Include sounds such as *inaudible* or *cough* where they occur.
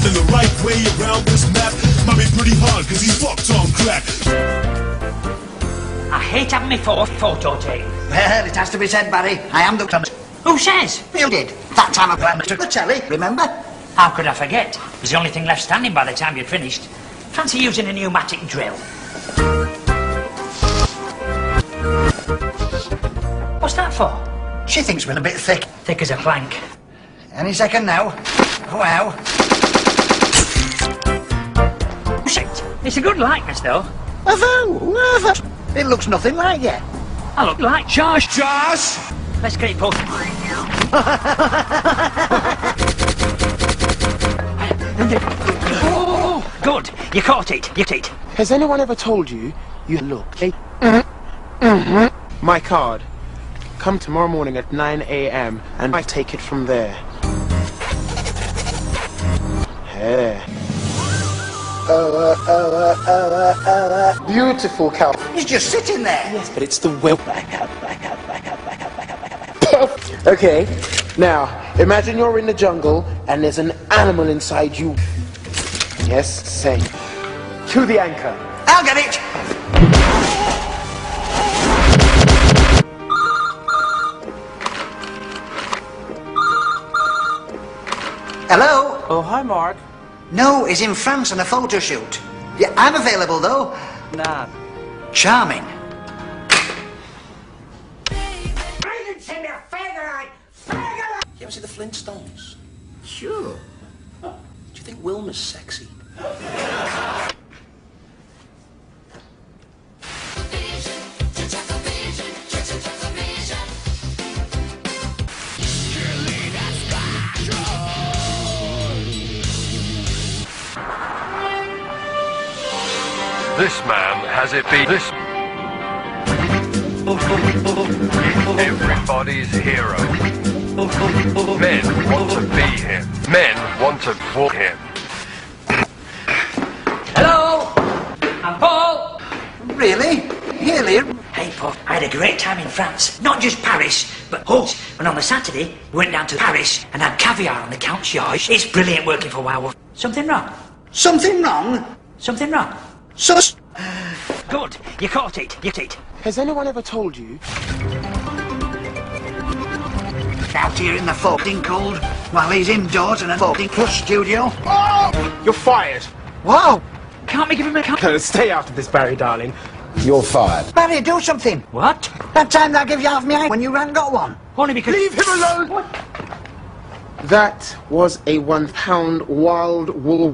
finding the right way around this map might be pretty hard because he's fucked on crack. I hate having my fourth photo taken. Well, it has to be said, Barry. I am the Who says? You did. That time I planned took the telly, remember? How could I forget? It was the only thing left standing by the time you'd finished. Fancy using a pneumatic drill. What's that for? She thinks we're a bit thick. Thick as a plank. Any second now. Wow. It's a good likeness, though. Although, it looks nothing like you. I look like Josh. Josh! Let's get it posted. oh, *laughs* good. You caught it. You caught it. Has anyone ever told you you look? Hey. Mm-hmm. My card. Come tomorrow morning at 9 a.m. and I take it from there. Hey. Beautiful cow. He's just sitting there. Yes, but it's the will. Back up, back up, back up, back up, back up, back up. okay, now imagine you're in the jungle and there's an animal inside you. Yes, say. To the anchor. I'll get it. Hello? Oh, hi, Mark. No, he's in France on a photo shoot. Yeah, I'm available though. Nah. Charming. You ever see the Flintstones? Sure. Do you think Wilma's sexy? *laughs* This man has it beat this. Everybody's hero. Men want to be him. Men want to walk him. Hello. I'm Paul. Really? Really? Hey, Paul. I had a great time in France. Not just Paris, but Holt. And on the Saturday, we went down to Paris and had caviar on the Count George. It's brilliant working for Werewolf. Something wrong? Something wrong? Something wrong? Sus. Good. You caught it. You caught it. Has anyone ever told you Out here in the folding cold while he's indoors in a folding plush studio. Oh! you're fired? Wow! Can't we give him a cut? Stay out of this, Barry, darling. You're fired. Barry, do something. What? That time I gave you half my eye when you ran got one. Only because... Leave him alone! What? That was a one-pound wild wool.